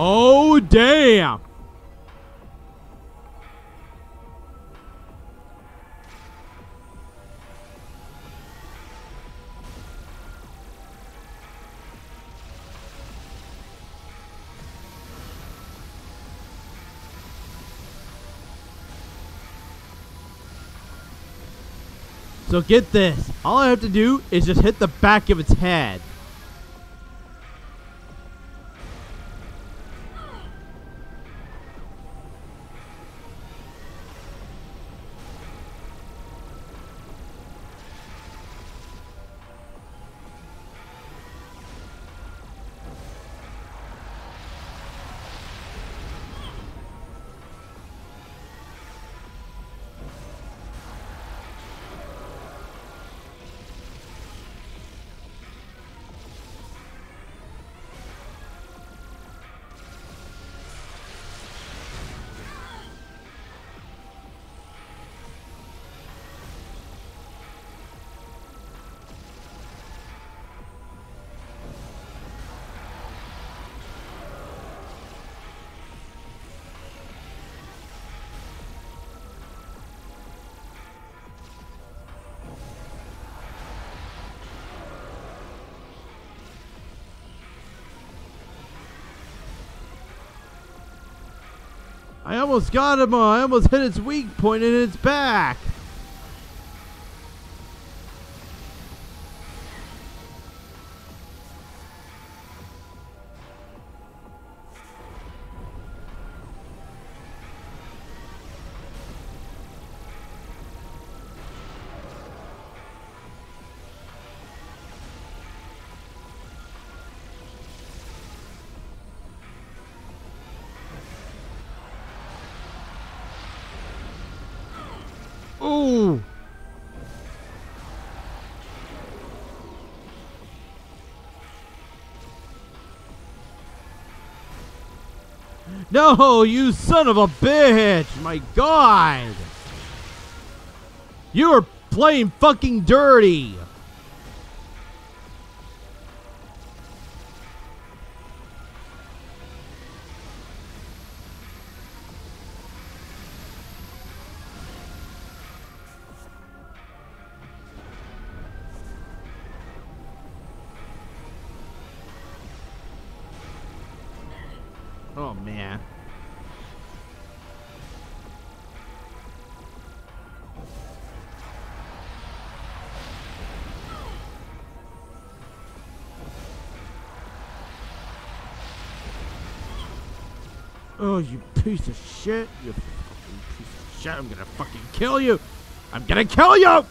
Oh, damn. So get this. All I have to do is just hit the back of its head. I almost got him. uh, I almost hit its weak point in its back. No, you son of a bitch! My god! You're playing fucking dirty! Oh, you piece of shit. You piece of shit. I'm gonna fucking kill you. I'm gonna kill you!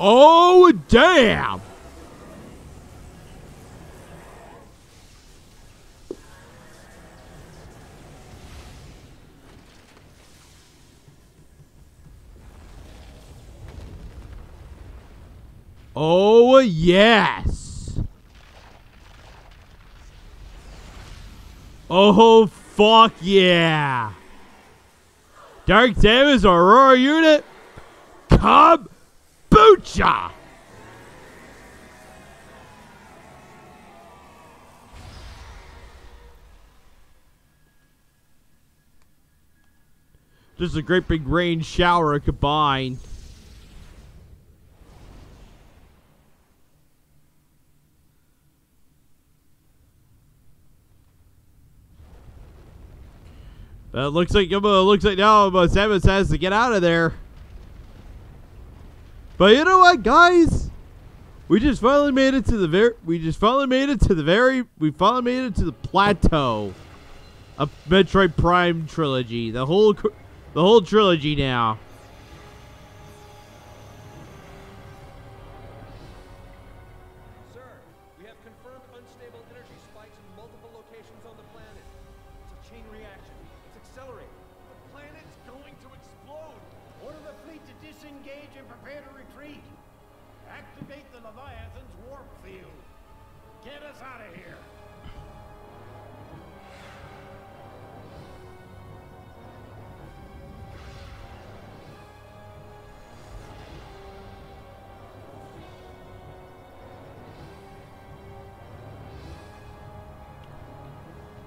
Oh, damn! Oh, yes. Oh, fuck yeah. Dark Samus Aurora unit. Kombucha. Just a great big rain shower combined. But it looks like uh, looks like now uh, Samus has to get out of there. But you know what, guys? We just finally made it to the very. We just finally made it to the very. We finally made it to the plateau of Metroid Prime trilogy. The whole, the whole trilogy now. Warp field. Get us out of here.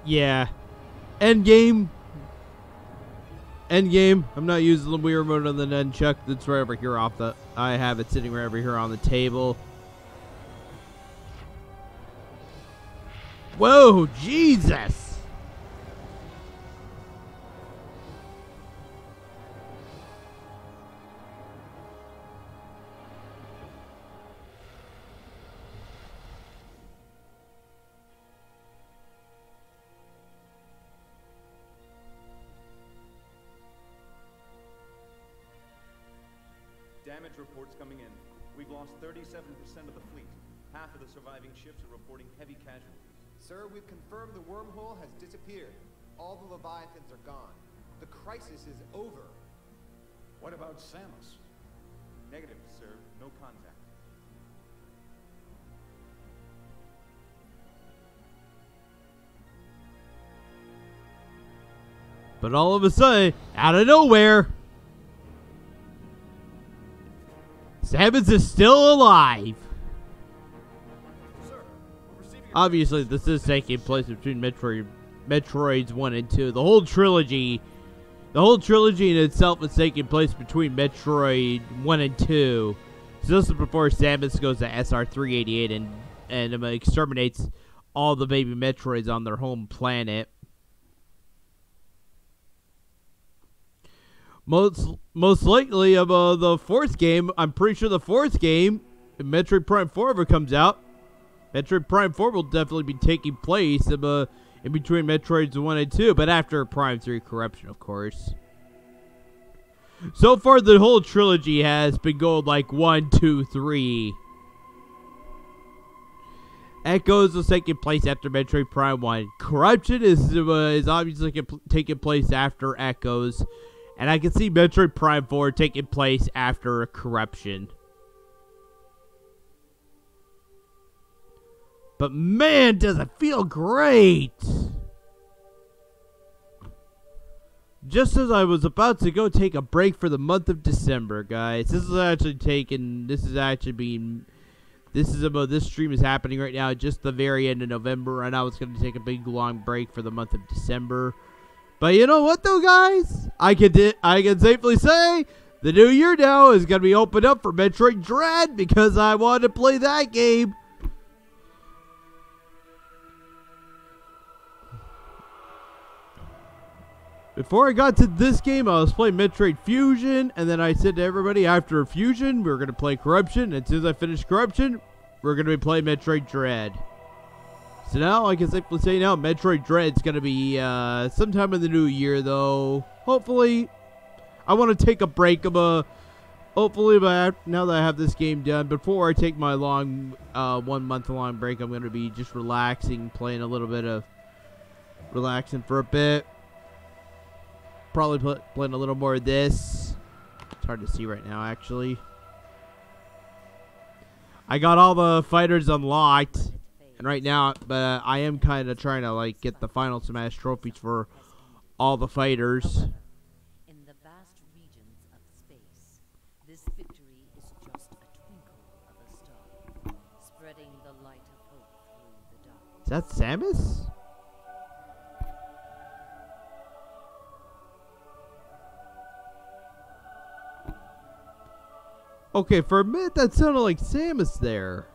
Yeah. End game. End game. I'm not using the Wii remote on the nunchuck. That's right over here off the. I have it sitting right over here on the table. Whoa, Jesus! Damage reports coming in. We've lost 37% of the fleet. Half of the surviving ships are reporting heavy casualties. Sir, we've confirmed the wormhole has disappeared. All the Leviathans are gone. The crisis is over. What about Samus? Negative, sir. No contact. But all of a sudden, out of nowhere, Samus is still alive. Obviously, this is taking place between Metroid, Metroids 1 and 2. The whole trilogy, the whole trilogy in itself is taking place between Metroid 1 and 2. So this is before Samus goes to SR388 and, and um, exterminates all the baby Metroids on their home planet. Most most likely of uh, the fourth game, I'm pretty sure the fourth game, Metroid Prime 4 ever comes out, Metroid Prime 4 will definitely be taking place in, uh, in between Metroids 1 and 2, but after Prime 3 Corruption, of course. So far, the whole trilogy has been going like 1, 2, 3. Echoes is taking place after Metroid Prime 1. Corruption is, uh, is obviously taking place after Echoes. And I can see Metroid Prime 4 taking place after Corruption. But man, does it feel great! Just as I was about to go take a break for the month of December, guys. This is actually taking. This is actually being. This is about this stream is happening right now, just the very end of November, and I was going to take a big long break for the month of December. But you know what, though, guys? I can I can safely say the new year now is going to be opened up for Metroid Dread because I wanted to play that game. Before I got to this game, I was playing Metroid Fusion, and then I said to everybody after Fusion, we are going to play Corruption. And as soon as I finished Corruption, we're going to be playing Metroid Dread. So now I can safely say now Metroid Dread's going to be uh, sometime in the new year, though. Hopefully, I want to take a break of a. Hopefully, but now that I have this game done, before I take my long, uh, one month long break, I'm going to be just relaxing, playing a little bit of relaxing for a bit. Probably pl- playing a little more of this. It's hard to see right now, actually. I got all the fighters unlocked, and right now, but I am kind of trying to like get the final Smash trophies for all the fighters. In the vast Okay, for a minute that sounded like Samus there.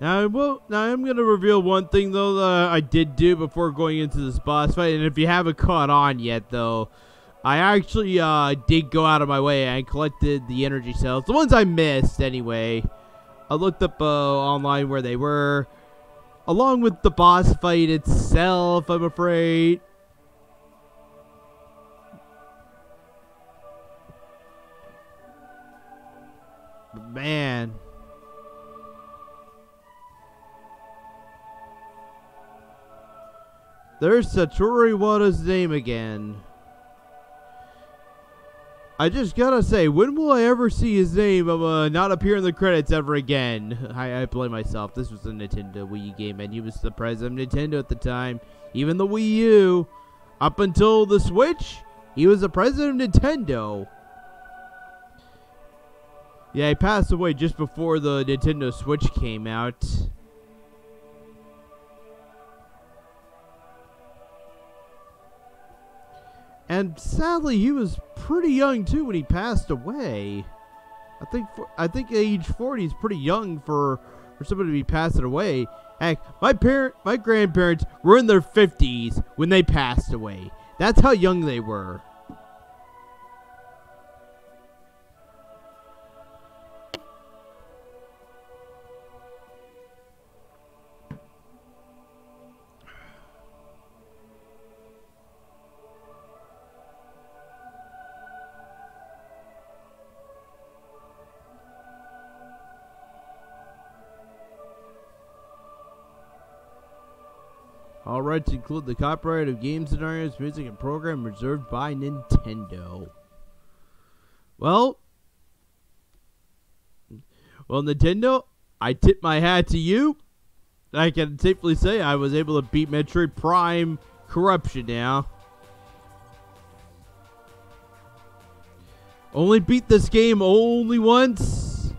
Now, I will, now I'm going to reveal one thing, though, that I did do before going into this boss fight. And if you haven't caught on yet, though, I actually uh, did go out of my way and collected the energy cells. The ones I missed, anyway. I looked up uh, online where they were. Along with the boss fight itself, I'm afraid. Man. There's Satoru Iwata's name again. I just gotta say, when will I ever see his name uh, not appear in the credits ever again? I, I blame myself. This was a Nintendo Wii game, and he was the president of Nintendo at the time. Even the Wii U, up until the Switch, he was the president of Nintendo. Yeah, he passed away just before the Nintendo Switch came out. And sadly, he was pretty young too when he passed away. I think for, I think age 40 is pretty young for for somebody to be passing away. Heck, my parent, my grandparents were in their 50s when they passed away. That's how young they were. All rights include the copyright of game scenarios, music, and program reserved by Nintendo. Well, well, Nintendo, I tip my hat to you. I can safely say I was able to beat Metroid Prime Corruption now. Only beat this game only once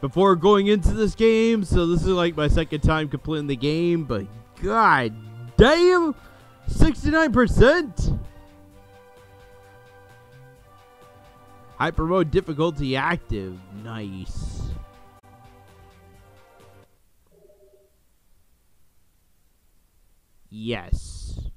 before going into this game, so this is like my second time completing the game, but god damn! 69%? Hyper mode difficulty active. Nice. Yes.